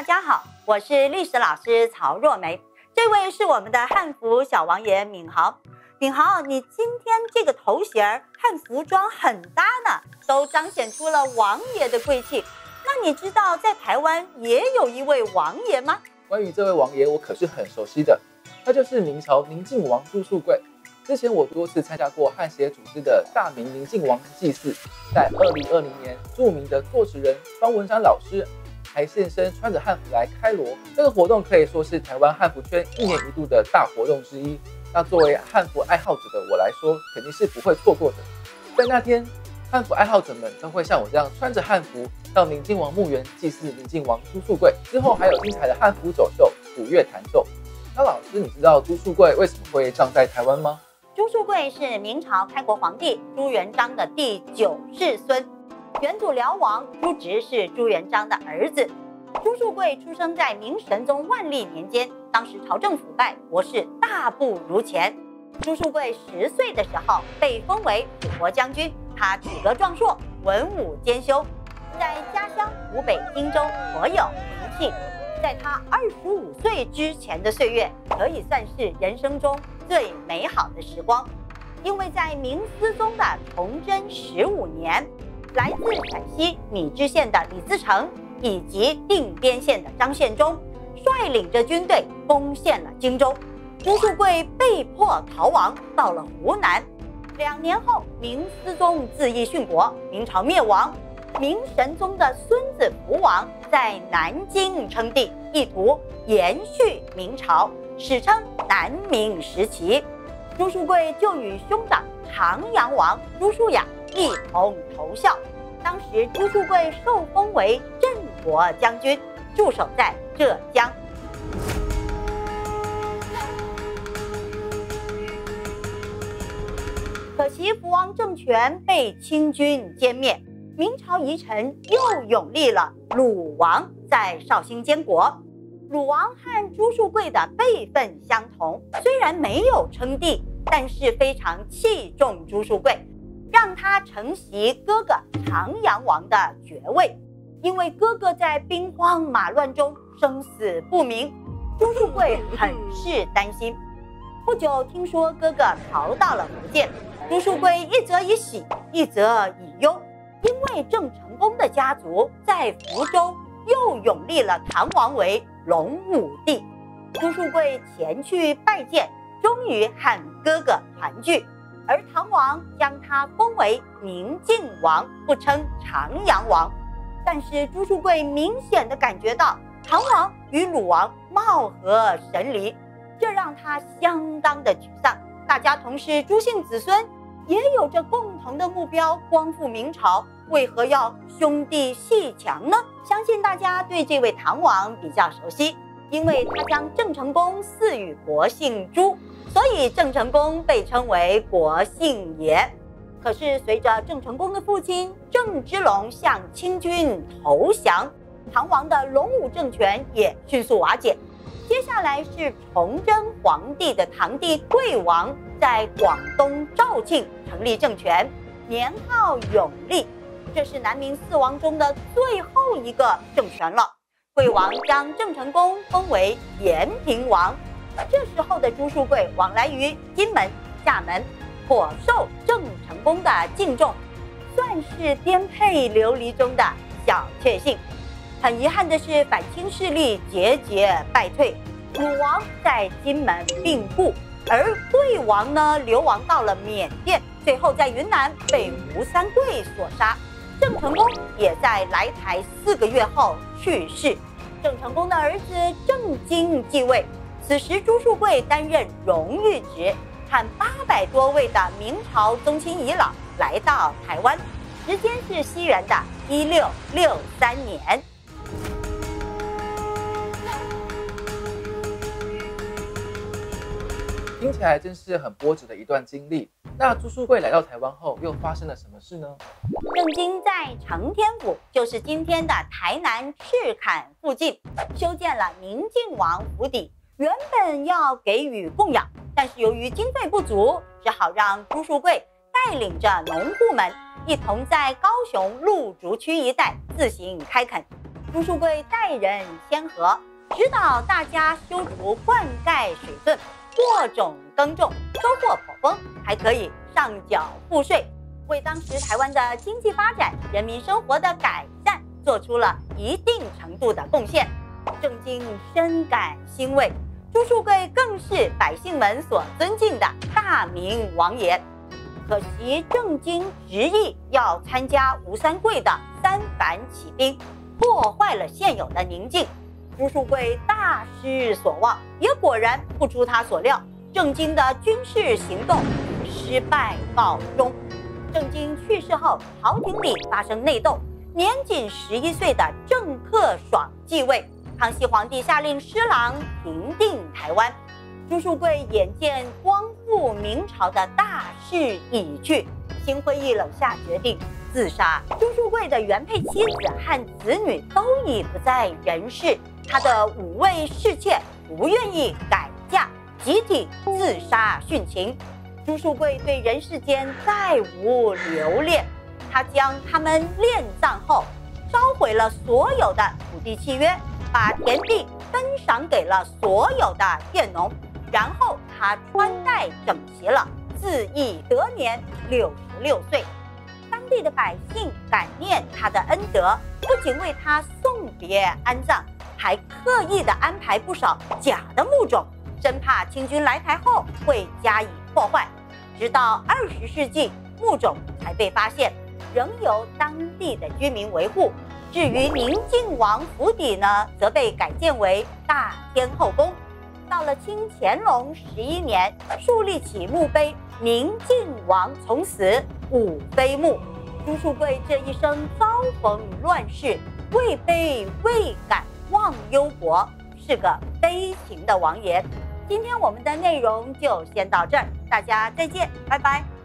大家好，我是历史老师曹若梅，这位是我们的汉服小王爷敏豪。敏豪，你今天这个头衔和服装很搭呢，都彰显出了王爷的贵气。那你知道在台湾也有一位王爷吗？关于这位王爷，我可是很熟悉的，他就是明朝宁靖王朱树贵。之前我多次参加过汉协组织的大明宁靖王祭祀，在二零二零年，著名的作词人方文山老师还现身穿着汉服来开锣。这个活动可以说是台湾汉服圈一年一度的大活动之一。那作为汉服爱好者的我来说，肯定是不会错过的。在那天，汉服爱好者们都会像我这样穿着汉服到宁靖王墓园祭祀宁靖王朱树贵，之后还有精彩的汉服走秀、古乐弹奏。那老师，你知道朱树贵为什么会葬在台湾吗？朱树贵是明朝开国皇帝朱元璋的第九世孙，元祖辽王朱植是朱元璋的儿子。朱树贵出生在明神宗万历年间，当时朝政腐败，国事大不如前。朱树贵十岁的时候被封为辅国将军，他体格壮硕，文武兼修，在家乡湖北荆州颇有名气。在他二十五岁之前的岁月，可以算是人生中。最美好的时光，因为在明思宗的崇祯十五年，来自陕西米脂县的李自成以及定边县的张献忠率领着军队攻陷了荆州，朱树贵被迫逃亡到了湖南。两年后，明思宗自缢殉国，明朝灭亡。明神宗的孙子福王在南京称帝，意图延续明朝。史称南明时期，朱树贵就与兄长长阳王朱树雅一同投效。当时朱树贵受封为镇国将军，驻守在浙江。可惜福王政权被清军歼灭，明朝遗臣又永立了鲁王，在绍兴监国。鲁王和朱树贵的辈分相同，虽然没有称帝，但是非常器重朱树贵，让他承袭哥哥长阳王的爵位。因为哥哥在兵荒马乱中生死不明，朱树贵很是担心。不久听说哥哥逃到了福建，朱树贵一则以喜，一则以忧，因为郑成功的家族在福州又永立了唐王为。隆武帝朱树贵前去拜见，终于和哥哥团聚，而唐王将他封为宁靖王，不称长阳王。但是朱树贵明显的感觉到唐王与鲁王貌合神离，这让他相当的沮丧。大家同是朱姓子孙，也有着共同的目标，光复明朝。为何要兄弟戏强呢？相信大家对这位唐王比较熟悉，因为他将郑成功赐予国姓朱，所以郑成功被称为国姓爷。可是随着郑成功的父亲郑芝龙向清军投降，唐王的隆武政权也迅速瓦解。接下来是崇祯皇帝的堂弟贵王在广东肇庆成立政权，年号永历。这是南明四王中的最后一个政权了。贵王将郑成功封为延平王。这时候的朱树贵往来于金门、厦门，颇受郑成功的敬重，算是颠沛流离中的小确幸。很遗憾的是，反清势力节节败退，鲁王在金门病故，而贵王呢流亡到了缅甸，最后在云南被吴三桂所杀。郑成功也在来台四个月后去世。郑成功的儿子郑经继位，此时朱树贵担任荣誉职，和八百多位的明朝宗亲遗老来到台湾，时间是西元的一六六三年。听起来真是很波折的一段经历。那朱树贵来到台湾后，又发生了什么事呢？郑经在承天府，就是今天的台南赤坎附近，修建了宁靖王府邸。原本要给予供养，但是由于经费不足，只好让朱树贵带领着农户们一同在高雄鹿竹区一带自行开垦。朱树贵待人谦和，指导大家修筑灌溉水圳，播种耕种，收获颇丰，还可以上缴赋税，为当时台湾的经济发展、人民生活的改善做出了一定程度的贡献。郑经深感欣慰，朱树贵更是百姓们所尊敬的大明王爷。可惜郑经执意要参加吴三桂的三反起兵，破坏了现有的宁静。朱树贵大失所望，也果然不出他所料，郑经的军事行动失败告终。郑经去世后，朝廷里发生内斗，年仅十一岁的郑克爽继位。康熙皇帝下令施琅平定台湾，朱树贵眼见光复明朝的大势已去，心灰意冷下决定自杀。朱树贵的原配妻子和子女都已不在人世，他的五位侍妾不愿意改嫁，集体自杀殉情。朱树贵对人世间再无留恋，他将他们殓葬后，烧毁了所有的土地契约。把田地分赏给了所有的佃农，然后他穿戴整齐了，自缢得年六十六岁。当地的百姓感念他的恩德，不仅为他送别安葬，还刻意的安排不少假的墓种，生怕清军来台后会加以破坏。直到二十世纪，墓种才被发现，仍由当地的居民维护。至于宁靖王府邸呢，则被改建为大天后宫。到了清乾隆十一年，树立起墓碑“宁靖王从此五碑墓”。朱树贵这一生遭逢乱世，位卑未敢忘忧国，是个悲情的王爷。今天我们的内容就先到这儿，大家再见，拜拜。